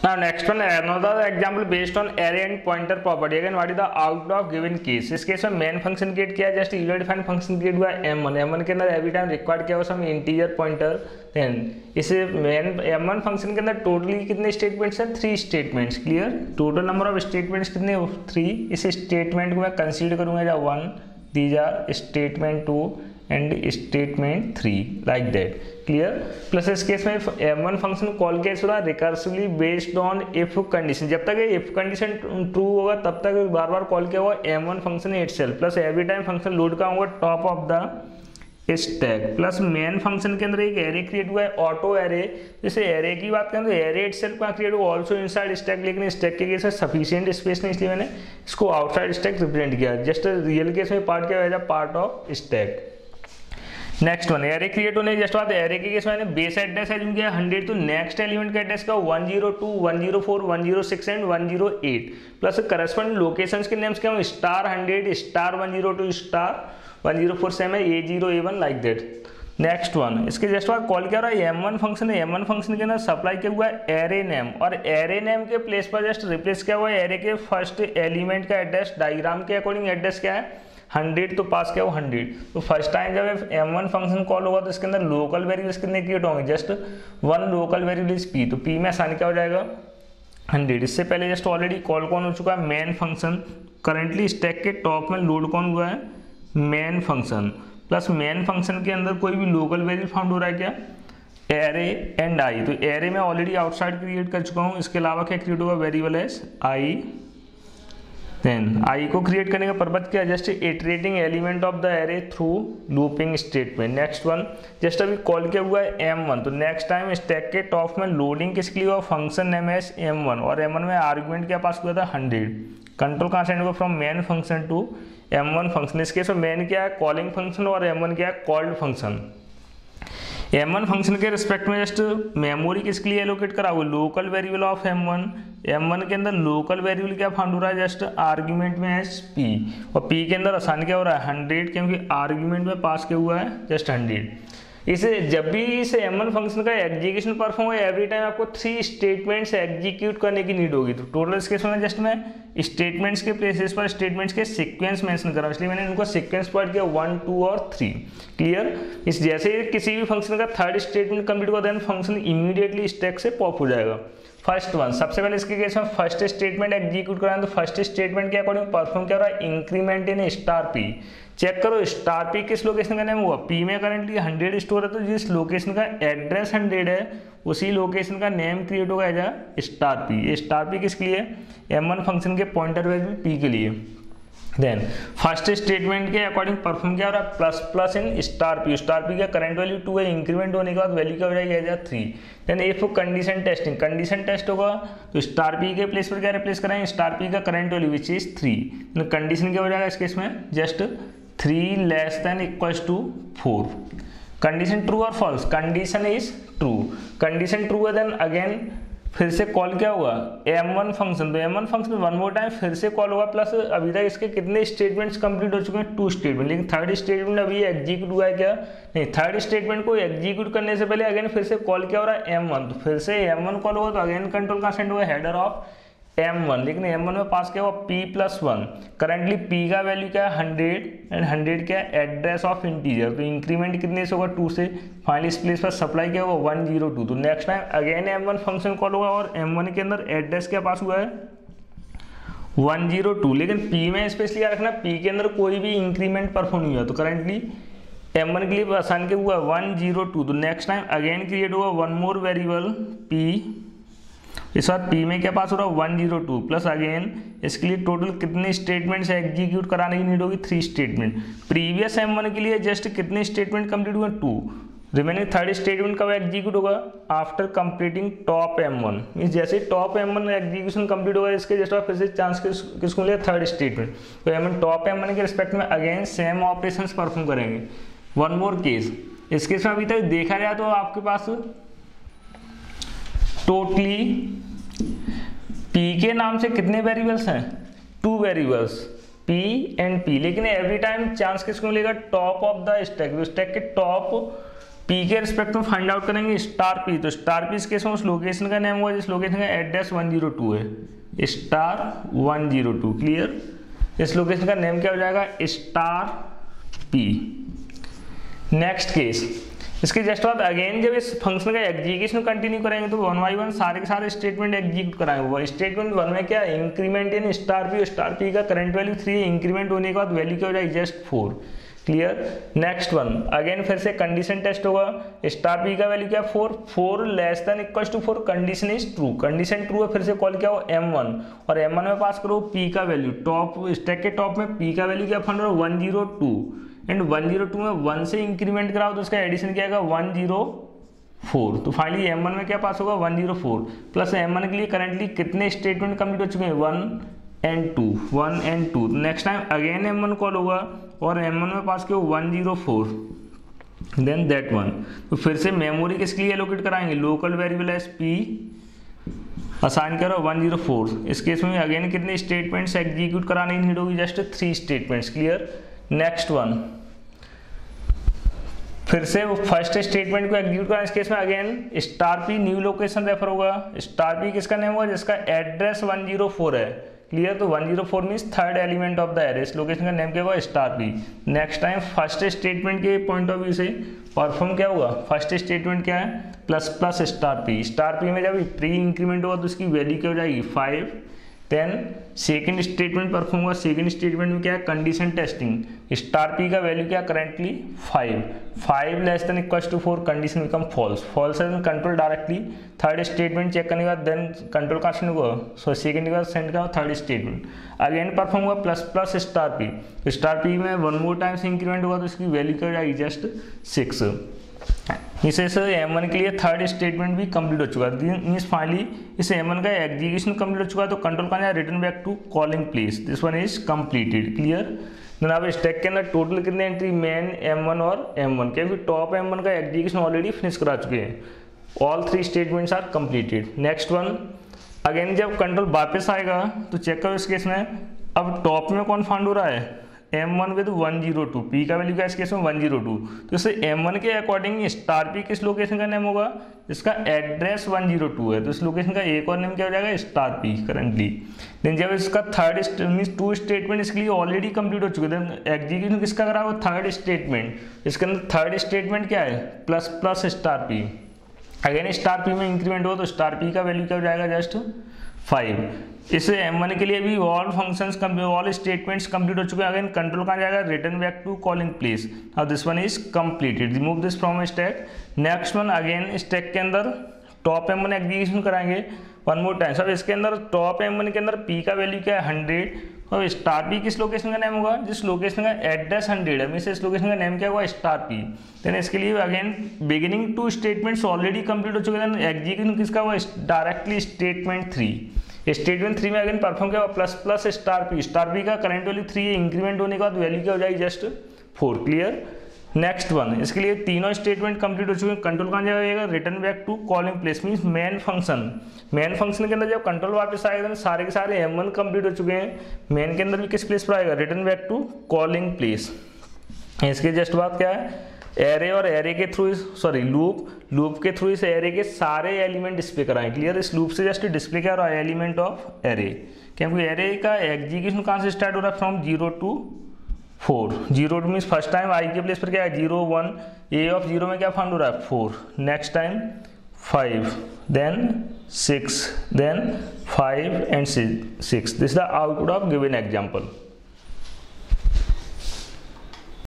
Now, next one, another example based on array and pointer property. Again, what is the output of given case? इस case में main function create किया just user defined function create हुआ m1 m1 के अंदर every time required किया हुआ integer pointer then इस main m1 function के अंदर टोटली कितने स्टेटमेंट्स हैं? Three statements clear total number of statements कितने थ्री इस स्टेटमेंट को मैं कंसीडर करूँगा, या one these are statement two and statement three like that clear plus इस केस में M one function call case हो recursively based on if condition जब तक इफ़ कंडीशन ट्रू होगा, तब तक बार बार कॉल किया हुआ M one function itself plus every time function load का होगा top of the stack plus main function के अंदर एक एरे क्रिएट हुआ है ऑटो एरे जैसे एरे की बात करें तो एरे इट सेल्फ का क्रिएट हुआ? ऑल्सो इनसाइड स्टैक लेकिन स्टैक के केस में सफिशियंट स्पेस नहीं, इसलिए मैंने इसको आउटसाइड स्टैक रिप्रेजेंट किया। जस्ट रियल केस में पार्ट क्या part of stack next one array create होने जस्ट बात एरे के केस मैंने बेस एड्रेस एज्यूम किया 100 तो नेक्स्ट एलिमेंट का एड्रेस का 102 104 106 एंड 108 प्लस करस्पॉन्डिंग लोकेशंस के नेम्स क्या स्टार 100 स्टार 102 स्टार 104 सेम है A zero A one like that next one इसके जस्ट बाद कॉल क्या रहा है? एम वन फ़ंक्शन है। एम वन फ़ंक्शन के अंदर सप्लाई किया हुआ? है एरे नेम और एरे नेम के प्लेस पर जस्ट रिप्लेस किया हुआ? है एरे के फ़र्स्ट एलिमेंट का एड्रेस डायग्राम के अकॉर्डिंग एड्रेस क्या है? हंड्रेड तो पास किया वो हंड्रेड। तो फ़र्स्ट टाइम जब एम वन फ़ंक्शन कॉल होगा तो इसके अंदर लोकल वेरिएबल्स कितने क्रिएट होंगे? Just one local variable is P तो पी में आसानी क्या हो जाएगा? हंड्रेड। इससे पहले जस्ट ऑलरेडी कॉल कौन हो चुका है? मेन फ़ंक्शन करेंटली स्टैक के टॉप में लोड कौन हुआ है? Main function plus main function के अंदर कोई भी लोकल वेरिएबल फाउंड हो रहा है क्या? एरे एंड आई तो एरे में ऑलरेडी आउटसाइड क्रिएट कर चुका हूँ। इसके अलावा क्या क्रिएट होगा? Variable S I then I को क्रिएट करने का पर्पज क्या? है just iterating element of the array through looping statement next one just अभी कॉल किया हुआ है? एम वन तो नेक्स्ट टाइम स्टैक के टॉप में लोडिंग किसके लिए हुआ? Function M S M one और एम वन में आर्गुमेंट क्या पास हुआ था? हंड्रेड कंट्रोल कहाँ से हुआ? From main function to M one function इसके मेन क्या है? कॉलिंग फ़ंक्शन और एम वन क्या है? Called function M one function के रिस्पेक्ट में जस्ट मेमोरी किसके लिए एलोकेट करा हुआ local variable of M one M one के अंदर लोकल वेरिएबल क्या फंड हो रहा है? जस्ट आर्ग्यूमेंट में एस पी और पी के अंदर आसान क्या हो रहा है? हंड्रेड क्योंकि आर्ग्यूमेंट में पास क्या हुआ है? जस्ट हंड्रेड इसे जब भी इस एम वन फ़ंक्शन का एग्जीक्यूशन परफॉर्म होगा एवरी टाइम आपको थ्री स्टेटमेंट्स एग्जीक्यूट करने की नीड होगी। तो टोटल इसके में जस्ट मैं स्टेटमेंट्स के प्लेसेस पर स्टेटमेंट्स के सीक्वेंस मेंशन करा इसलिए मैंने इनको सीक्वेंस पार्ट किया वन टू और थ्री क्लियर इस जैसे किसी भी फ़ंक्शन का थर्ड स्टेटमेंट कंप्लीट हुआ देन फ़ंक्शन इमीडिएटली स्टेक से पॉप हो जाएगा। फ़र्स्ट वन सबसे पहले इसके केस में फ़र्स्ट स्टेटमेंट एग्जीक्यूट कराएँ तो फ़र्स्ट स्टेटमेंट के अकॉर्डिंग परफॉर्म क्या हो रहा है? Increment in star P check करो स्टार पी किस लोकेशन का नेम हुआ? पी में करेंटली हंड्रेड स्टोर है तो जिस लोकेशन का एड्रेस हंड्रेड है, उसी लोकेशन का नेम क्रिएट होगा as star P star P किसके लिए? एम वन फ़ंक्शन के पॉइंटर वैल्यू पी के लिए। देन फ़र्स्ट स्टेटमेंट के अकॉर्डिंग परफॉर्म किया है plus plus in star P star P का करंट वैल्यू टू है इंक्रीमेंट होने के बाद वैल्यू क्या हो जाएगी? Three then if condition testing condition test होगा तो स्टार पी के प्लेस पर क्या रिप्लेस कराएँगे स्टार पी का current value which is three condition क्या हो जाएगा इस केस में? Just three less than equals to four condition true और false condition is true condition true है देन अगेन फिर से कॉल क्या हुआ? एम वन फ़ंक्शन तो M one function one more time फिर से कॉल हुआ प्लस अभी तक इसके कितने स्टेटमेंट्स कंप्लीट हो चुके हैं? टू स्टेटमेंट लेकिन थर्ड स्टेटमेंट अभी एग्जीक्यूट हुआ है क्या? नहीं थर्ड स्टेटमेंट को एग्जीक्यूट करने से पहले अगेन फिर से कॉल क्या हो रहा है? एम वन तो फिर से एम वन कॉल हुआ तो अगेन कंट्रोल कहाँ सेंड हुआ हैडर ऑफ़ एम वन लेकिन एम वन में पास क्या हुआ P plus one currently P का वैल्यू क्या है? हंड्रेड एंड हंड्रेड क्या है? एड्रेस ऑफ़ इंटीजर तो इंक्रीमेंट कितने से होगा टू से. फाइनली इस प्लेस पर सप्लाई क्या ज़ीरो टू तो next time again M one function call होगा और एम वन के अंदर एड्रेस क्या पास हुआ है? वन ज़ीरो टू लेकिन पी में स्पेशली क्या रखना पी के अंदर कोई भी इंक्रीमेंट परफॉर्म नहीं हुआ. तो करेंटली एम वन के लिए आसान क्या हुआ? वन ज़ीरो टू तो नेक्स्ट टाइम अगेन क्रिएट हुआ वन मोर वेरिएबल पी इस बार पी में क्या पास हो रहा है one zero two plus again इसके लिए टोटल कितने स्टेटमेंट्स एग्जीक्यूट कराने की नीड होगी? Three statement previous M one के लिए जस्ट कितने स्टेटमेंट कंप्लीट हुए? टू रिमेनिंग थर्ड स्टेटमेंट कब एग्जीक्यूट होगा? After completing top M one mean जैसे top M one execution complete होगा, इसके जस्ट फिर से चांस किस, किसको लिया थर्ड स्टेटमेंट तो एम टॉप एम वन के रिस्पेक्ट में अगेन सेम ऑपरेशन परफॉर्म करेंगे. वन मोर केस इस केस में अभी तक देखा जाए तो आपके पास टोटली पी के नाम से कितने वेरिएबल्स हैं? Two variables P and P लेकिन एवरी टाइम चांस किसको मिलेगा? Top of the stack stack के टॉप पी के रिस्पेक्ट में फाइंड आउट करेंगे स्टार पी तो स्टार पी इस केस में उस लोकेशन का नेम हुआ, जिस लोकेशन का एड्रेस वन ज़ीरो टू है। Star one zero two clear इस लोकेशन का नेम क्या हो जाएगा? स्टार पी नेक्स्ट केस इसके जस्ट बाद अगेन जब इस फ़ंक्शन का एग्जीक्यूशन कंटिन्यू करेंगे तो वन बाई वन सारे के सारे स्टेटमेंट एग्जीक्यूट कराएँगे। वो स्टेटमेंट वन में क्या increment in star P star P का करंट वैल्यू थ्री इंक्रीमेंट होने के बाद वैल्यू क्या हो जाएगी? Just four clear next one again फिर से कंडीशन टेस्ट होगा। स्टार पी का वैल्यू क्या? Four four less than equal to four condition is true condition true है, फिर से कॉल क्या हो? एम वन और एम वन में पास करो पी का वैल्यू टॉप स्टैक के टॉप में पी का वैल्यू क्या found one zero two and one zero two में वन से इंक्रीमेंट कराओ तो उसका एडिशन क्या आएगा? One zero four. तो फाइनली एम में क्या पास होगा? One zero four. Plus M के लिए करंटली कितने स्टेटमेंट कंप्लीट हो चुके हैं? One and two one and two next time again M one call होगा और एम वन में पास किया one zero four. Then that one तो फिर से मेमोरी किसके लिए एलोकेट कराएँगे? Local variable S P assign करो, वन ज़ीरो फोर। इस केस में अगेन कितने स्टेटमेंट्स एग्जीक्यूट कराने की नीड होगी? Just three statements clear next one फिर से वो फ़र्स्ट स्टेटमेंट को एग्जीक्यूट करना इस केस में again star P new location refer होगा। स्टार पी किसका नेम होगा? जिसका एड्रेस 104 है। क्लियर तो 104 means third element of the array इस लोकेशन का नेम क्या होगा? Star P next time first statement के पॉइंट ऑफ़ व्यू से परफॉर्म क्या होगा? फ़र्स्ट स्टेटमेंट क्या है? Plus plus star P star P में जब प्री इंक्रीमेंट होगा तो उसकी वैल्यू क्या हो जाएगी? Five then second statement perform हुआ। सेकेंड स्टेटमेंट में क्या है? कंडीशन टेस्टिंग स्टार पी का वैल्यू क्या? Currently five five less than equal to four condition become false false है control directly third statement check करने के बाद देन कंट्रोल का हुआ सो सेकेंड के बाद सेंड का थर्ड स्टेटमेंट अगेन परफॉर्म हुआ plus plus star P star P में वन मोर टाइम्स इंक्रीमेंट हुआ तो इसकी वैल्यू क्या हो जाएगी? जस्ट सिक्स इसे एम वन के लिए थर्ड स्टेटमेंट भी कंप्लीट हो चुका है। मीन्स फाइनली इस एम वन का एग्जीक्यूशन कंप्लीट हो चुका है तो कंट्रोल का return back to calling place this one is completed clear अब स्टैक के अंदर टोटल कितने एंट्री मेन एम वन और एम वन क्योंकि टॉप एम वन का एग्जीक्यूशन ऑलरेडी फिनिश करा चुके हैं। All three statements are completed next one again जब कंट्रोल वापस आएगा तो चेक करो इस केस में, अब टॉप में कौन फाउंड हो रहा है? M one with one zero two P का वैल्यू क्या इस केस में वन ज़ीरो टू तो इसे एम वन के अकॉर्डिंग स्टार पी किस लोकेशन का नेम होगा? इसका एड्रेस वन ज़ीरो टू है। तो इस लोकेशन का एक और नेम क्या हो जाएगा? स्टार पी करंटली देन जब इसका थर्ड मीन टू स्टेटमेंट इसके लिए ऑलरेडी कंप्लीट हो चुके देन एग्जीक्यूशन किसका करा हुआ? थर्ड स्टेटमेंट इसके अंदर थर्ड स्टेटमेंट क्या है? Plus plus star P again star P में इंक्रीमेंट हो तो स्टार पी का वैल्यू क्या हो जाएगा? Just five. इसे M1 के लिए भी all functions all statements complete हो चुके हैं। अगेन कंट्रोल कहाँ जाएगा? Return back to calling place now this one is completed remove this from stack next one again stack के अंदर टॉप एम वन एग्जीक्यूशन कराएँगे। वन मोर टाइम अब इसके अंदर टॉप एम वन के अंदर पी का वैल्यू क्या है? हंड्रेड और स्टार पी किस लोकेशन का नेम होगा? जिस लोकेशन का एड्रेस हंड्रेड है। मीन इस लोकेशन का नेम क्या होगा? स्टार पी देन इसके लिए again beginning two statements already complete हो चुके हैं। एग्जीक्यूशन किसका हुआ directly statement three statement three में अगेन परफॉर्म क्या plus plus star P star P का करंट वैल्यू थ्री इंक्रीमेंट होने के बाद वैल्यू क्या हो जाएगी? Just four clear next one इसके लिए तीनों स्टेटमेंट कंप्लीट हो चुके हैं। कंट्रोल कहाँ जाएगा? Return back to calling place mean main function main function के अंदर जब कंट्रोल वापस आएगा तो सारे के सारे एम वन कंप्लीट हो चुके हैं। मेन के अंदर भी किस प्लेस पर आएगा? Return back to calling place इसके जस्ट बात क्या है? एरे और एरे के थ्रू सॉरी लूप लूप के थ्रू इस एरे के सारे एलिमेंट डिस्प्ले कराएँ। क्लियर इस लूप से जस्ट डिस्प्ले क्या रहा है एलिमेंट ऑफ़ एरे क्योंकि एरे का एग्जीक्यूशन कहाँ से स्टार्ट हो रहा है? From zero to four zero to mean first time I के प्लेस पर क्या है? Zero one A of zero में क्या फाउंड हो रहा है? Four next time five then six then five and six this the output of given example